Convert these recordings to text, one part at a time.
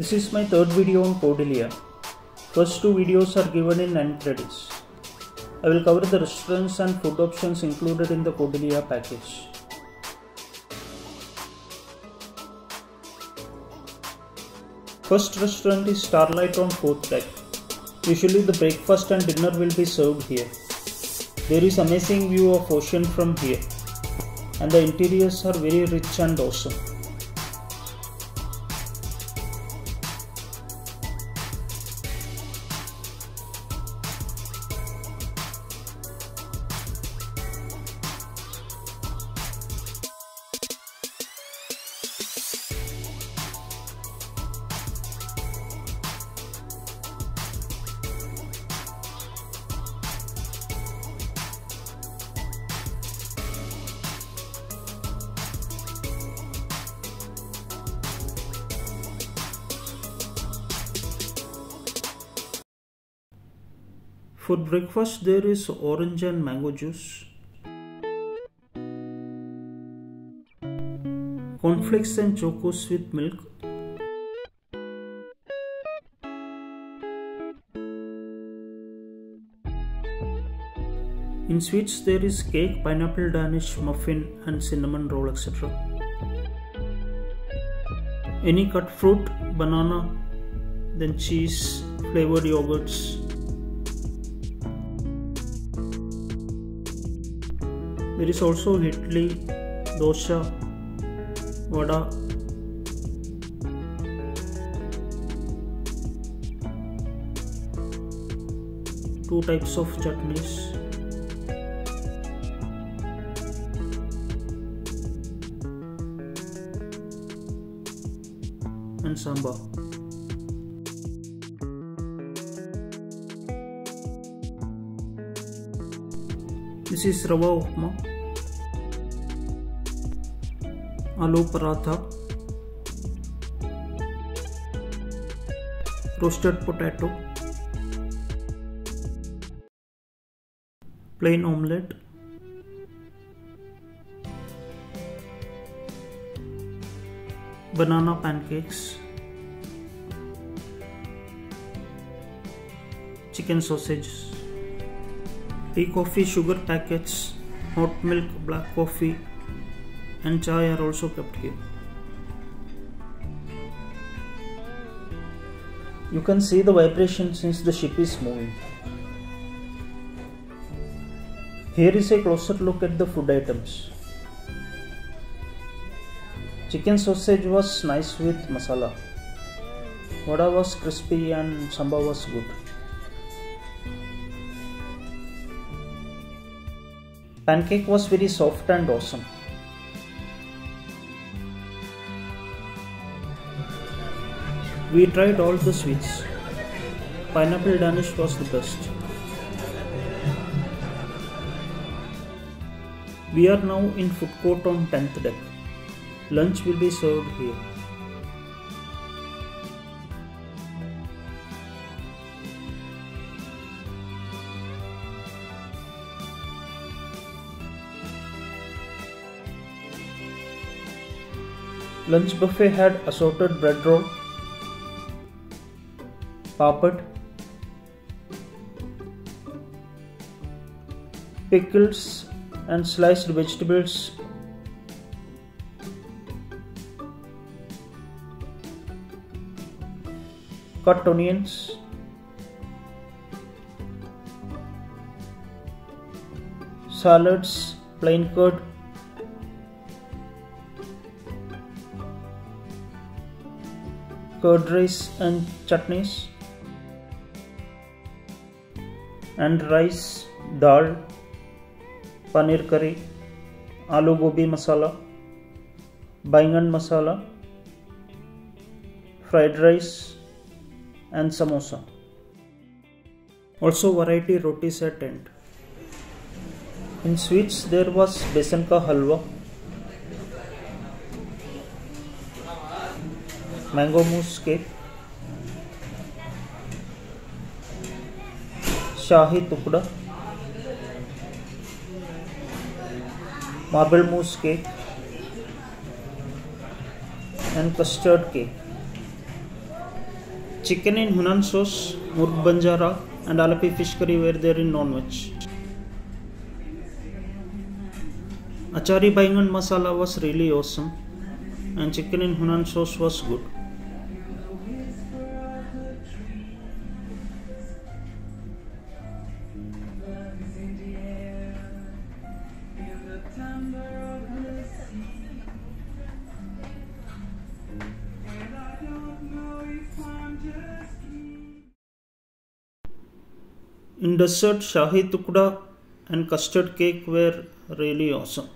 This is my third video on Cordelia. First two videos are given in end credits. I will cover the restaurants and food options included in the Cordelia package. First restaurant is Starlight on 4th deck. Usually the breakfast and dinner will be served here. There is amazing view of ocean from here and the interiors are very rich and awesome. For breakfast there is orange and mango juice. Cornflakes and with milk. In sweets there is cake, pineapple danish, muffin and cinnamon roll etc. Any cut fruit, banana, then cheese, flavored yogurts, There is also idli, dosa, vada. Two types of chutneys. And sambar. This is Rava Upma, Aloo Paratha, Roasted Potato, Plain Omelette, Banana Pancakes, Chicken Sausages tea coffee sugar packets hot milk black coffee and chai are also kept here. You can see the vibration since the ship is moving. Here is a closer look at the food items. Chicken sausage was nice with masala. Vada was crispy and sambar was good. Pancake was very soft and awesome. We tried all the sweets. Pineapple Danish was the best. We are now in food court on 10th deck. Lunch will be served here. Lunch buffet had assorted bread roll, papad, pickles and sliced vegetables, cut onions, salads, plain curd, curd rice and chutneys and rice, dal, paneer curry, aloo gobi masala, baingan masala, fried rice and samosa. Also variety rotis at end. In sweets there was besan ka halwa, mango mousse के shahi tukda marble mousse cake and custard cake chicken in Hunan sauce murgh banjara and Alleppey fish curry were there in non veg achari baingan masala was really awesome and chicken in Hunan sauce was good In dessert, Shahi Tukda and custard cake were really awesome.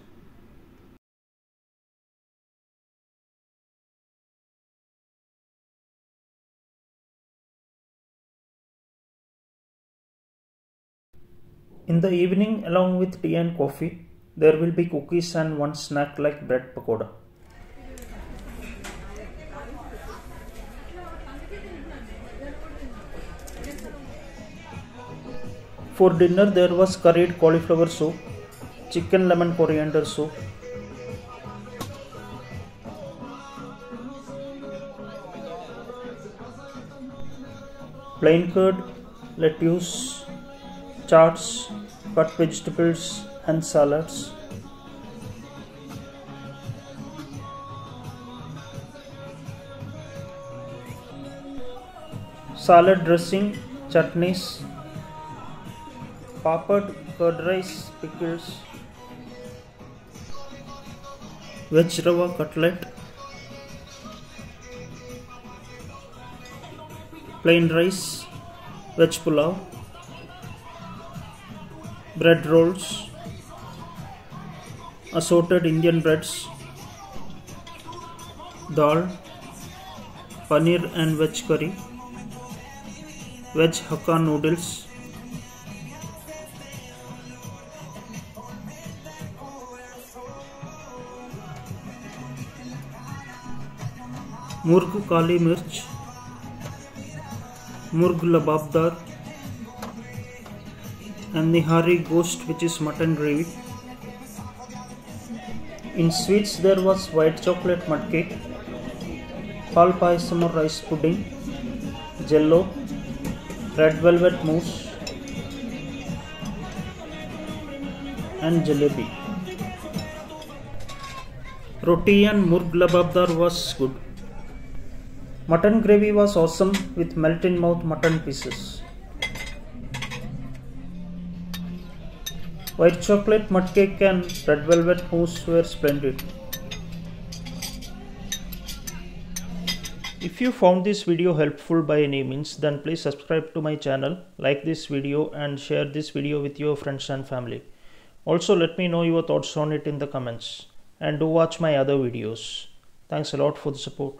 In the evening, along with tea and coffee, there will be cookies and one snack like bread pakoda. For dinner, there was curried cauliflower soup, chicken lemon coriander soup, plain curd, lettuce, chaats, cut vegetables, and salads. Salad dressing, chutneys, papad, curd rice, pickles, veg rava cutlet, plain rice, veg pulao, bread rolls, assorted Indian breads, dal, paneer and veg curry, veg hakka noodles, मुर्ग काली मिर्च murg lababdar and nihari gosht which is mutton gravy. In sweets there was white chocolate mud cake pal payasam or rice pudding jello red velvet mousse and jalebi. Roti and murg lababdar was good. Mutton gravy was awesome with melt in mouth mutton pieces. White chocolate mud cake and red velvet mousse were splendid. If you found this video helpful by any means then please subscribe to my channel, like this video and share this video with your friends and family. Also let me know your thoughts on it in the comments and do watch my other videos. Thanks a lot for the support.